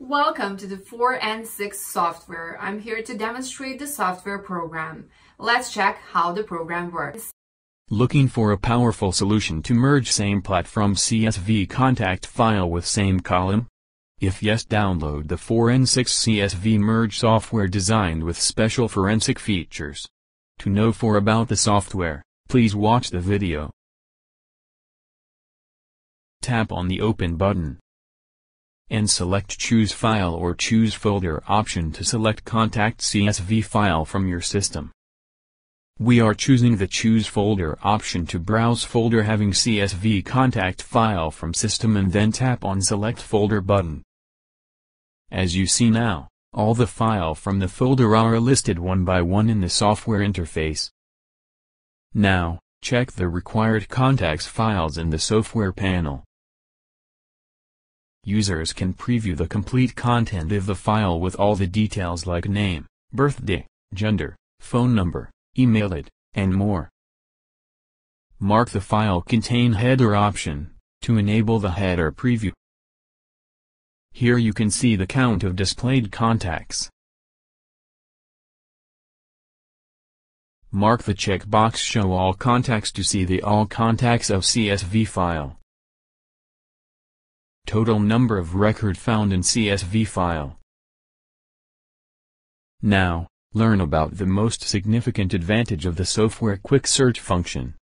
Welcome to the 4 and 6 software. I'm here to demonstrate the software program. Let's check how the program works. Looking for a powerful solution to merge same platform CSV contact file with same column? If yes download the 4N6 CSV merge software designed with special forensic features. To know more about the software, please watch the video. Tap on the Open button and select Choose File or Choose Folder option to select Contact CSV file from your system. We are choosing the Choose Folder option to browse folder having CSV contact file from system and then tap on Select Folder button. As you see now, all the file from the folder are listed one by one in the software interface. Now, check the required contacts files in the software panel. Users can preview the complete content of the file with all the details like name, birthday, gender, phone number, email it, and more. Mark the file contain header option, to enable the header preview. Here you can see the count of displayed contacts. Mark the checkbox Show all contacts to see the all contacts of CSV file. Total number of record found in CSV file. Now, learn about the most significant advantage of the software quick search function.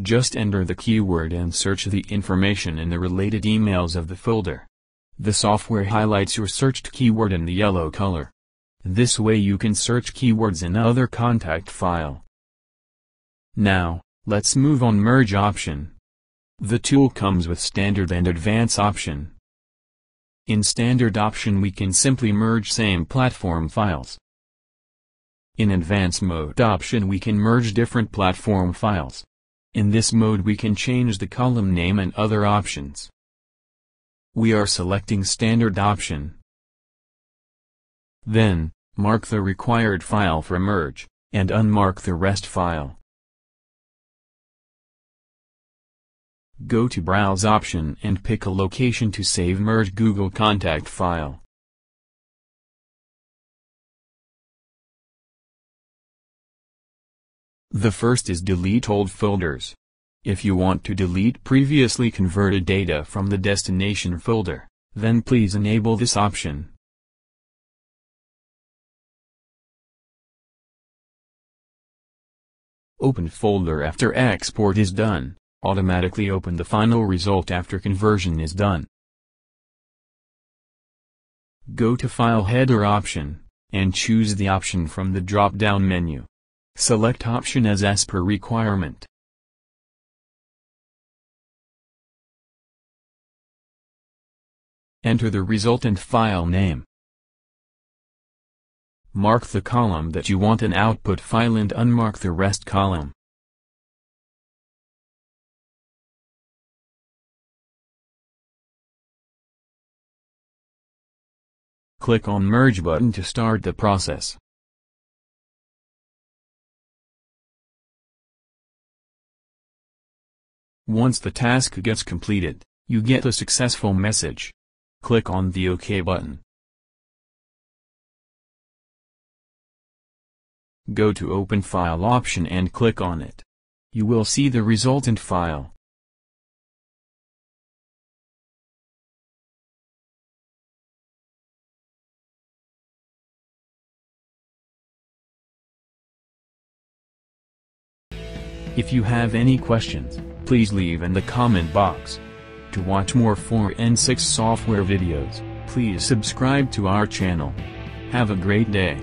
Just enter the keyword and search the information in the related emails of the folder. The software highlights your searched keyword in the yellow color. This way you can search keywords in other contact file. Now, let's move on merge option. The tool comes with standard and advanced option. In standard option we can simply merge same platform files. In advanced mode option we can merge different platform files. In this mode we can change the column name and other options. We are selecting standard option. Then, mark the required file for merge, and unmark the rest file. Go to Browse option and pick a location to save merge Google Contact file. The first is delete old folders. If you want to delete previously converted data from the destination folder, then please enable this option. Open folder after export is done automatically open the final result after conversion is done. Go to File Header option, and choose the option from the drop-down menu. Select option as as per requirement. Enter the resultant file name. Mark the column that you want an output file and unmark the rest column. Click on Merge button to start the process. Once the task gets completed, you get a successful message. Click on the OK button. Go to Open File option and click on it. You will see the resultant file. If you have any questions, please leave in the comment box. To watch more 4N6 software videos, please subscribe to our channel. Have a great day.